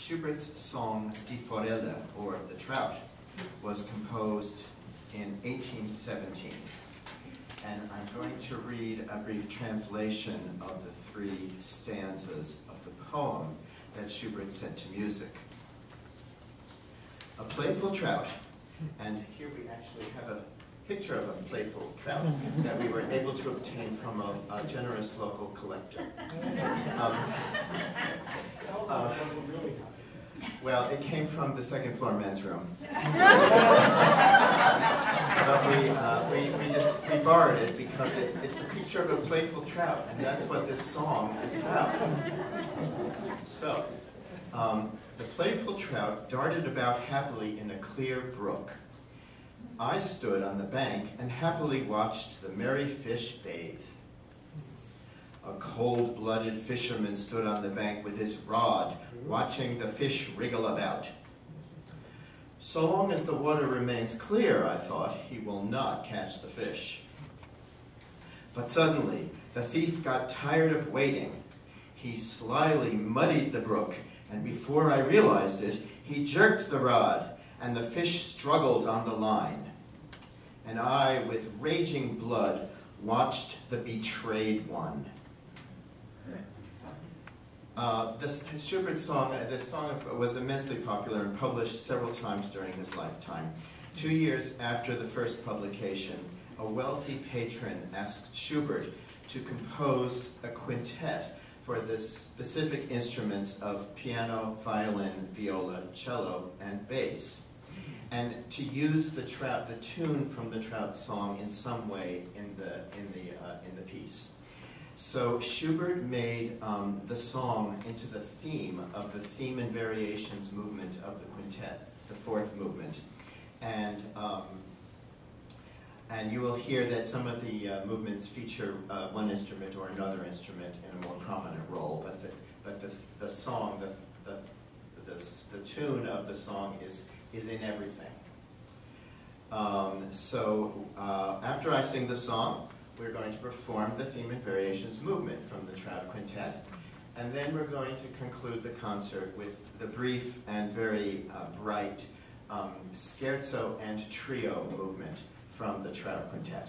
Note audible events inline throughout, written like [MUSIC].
Schubert's song Die Forelle, or The Trout, was composed in 1817. And I'm going to read a brief translation of the three stanzas of the poem that Schubert set to music. A playful trout, and here we actually have a picture of a playful trout that we were able to obtain from a, a generous local collector. [LAUGHS] Um, uh, well, it came from the second floor men's room. [LAUGHS] but we, uh, we, we just we borrowed it because it, it's a picture of a playful trout, and that's what this song is about. So, um, the playful trout darted about happily in a clear brook. I stood on the bank and happily watched the merry fish bathe. A cold-blooded fisherman stood on the bank with his rod, watching the fish wriggle about. So long as the water remains clear, I thought, he will not catch the fish. But suddenly, the thief got tired of waiting. He slyly muddied the brook, and before I realized it, he jerked the rod, and the fish struggled on the line and I, with raging blood, watched the betrayed one. Uh, this Schubert song, uh, this song was immensely popular and published several times during his lifetime. Two years after the first publication, a wealthy patron asked Schubert to compose a quintet for the specific instruments of piano, violin, viola, cello, and bass and to use the the tune from the trout song in some way in the in the uh, in the piece. So Schubert made um, the song into the theme of the theme and variations movement of the quintet, the fourth movement, and um, and you will hear that some of the uh, movements feature uh, one instrument or another instrument in a more prominent role, but the but the the song, the the the, the tune of the song is is in everything. Um, so uh, after I sing the song, we're going to perform the theme and variations movement from the Trout Quintet. And then we're going to conclude the concert with the brief and very uh, bright um, scherzo and trio movement from the Trout Quintet.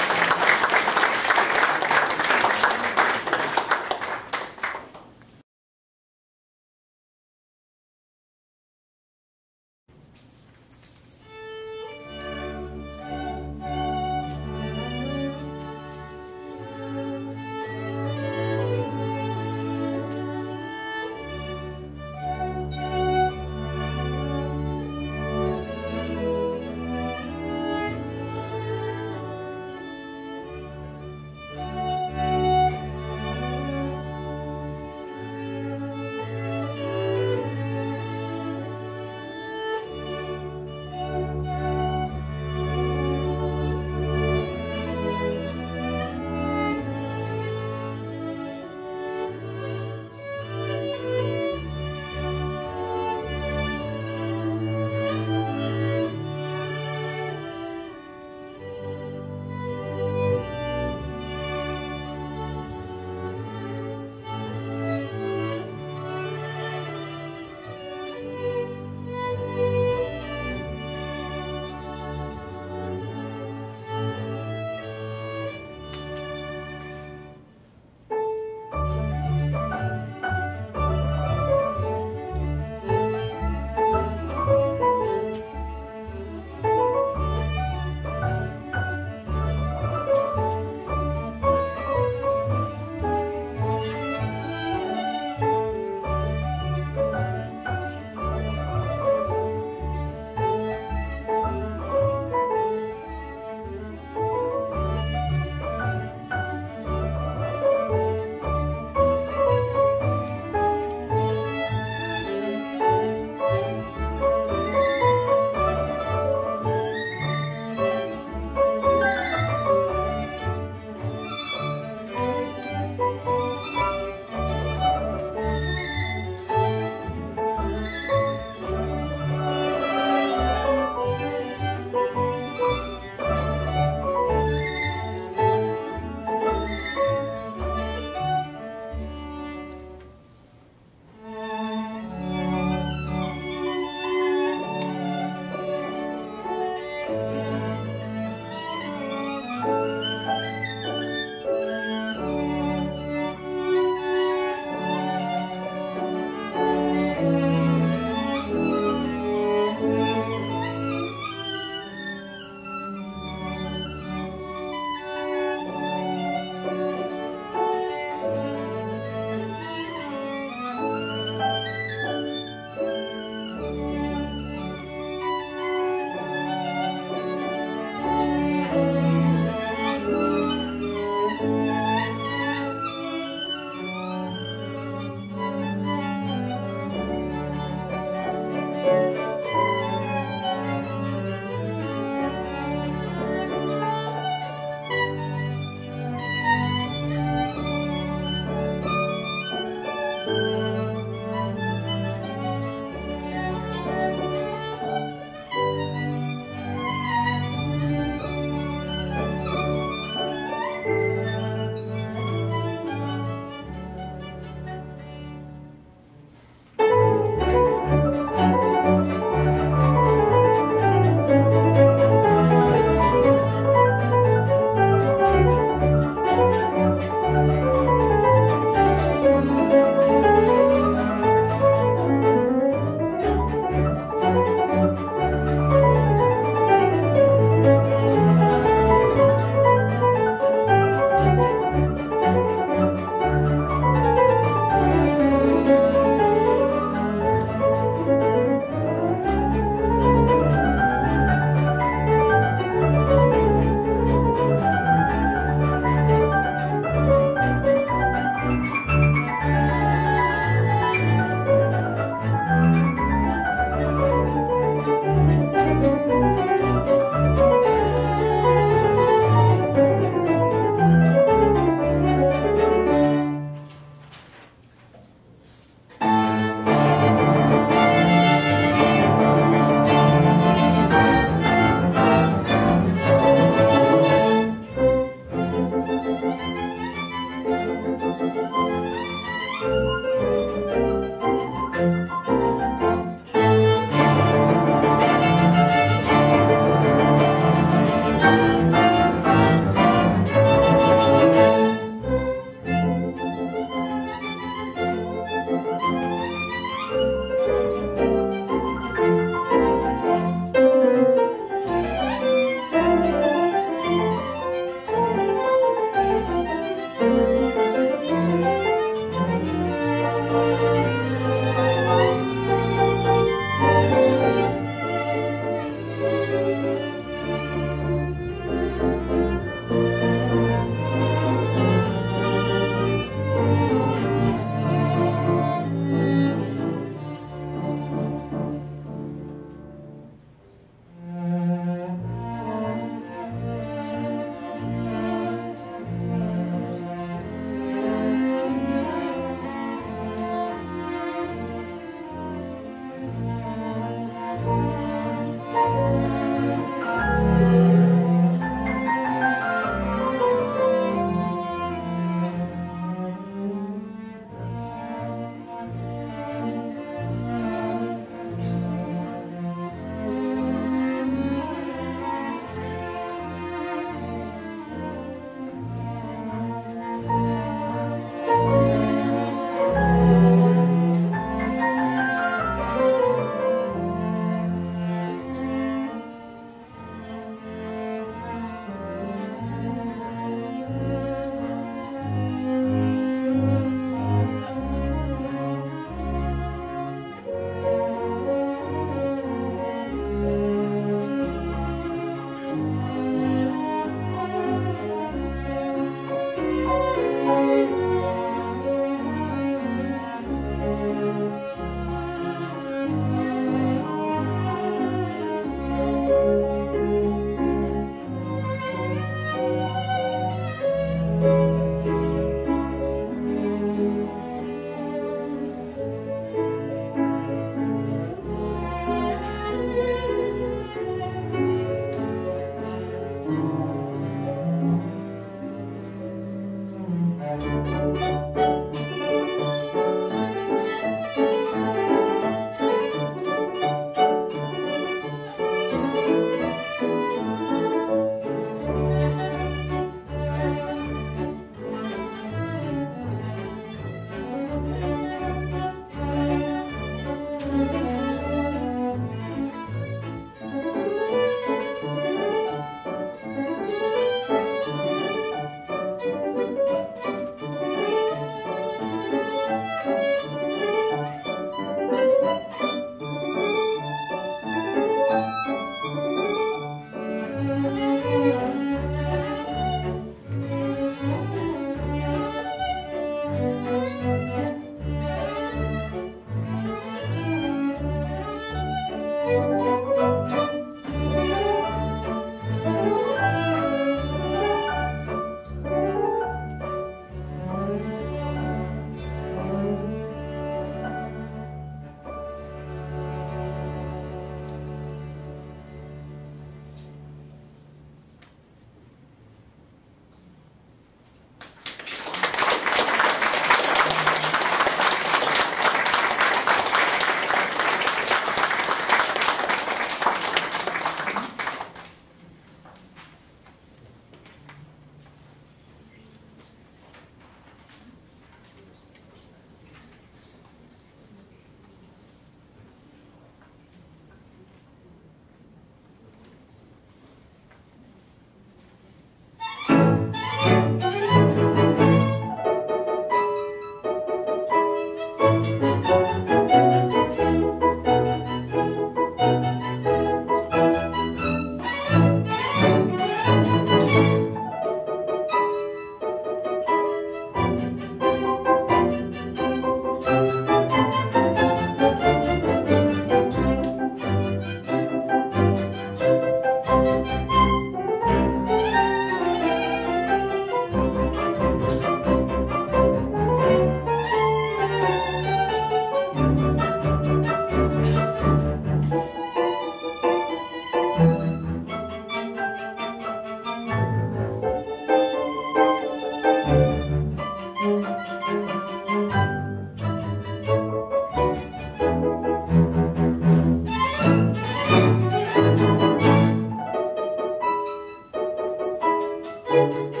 Música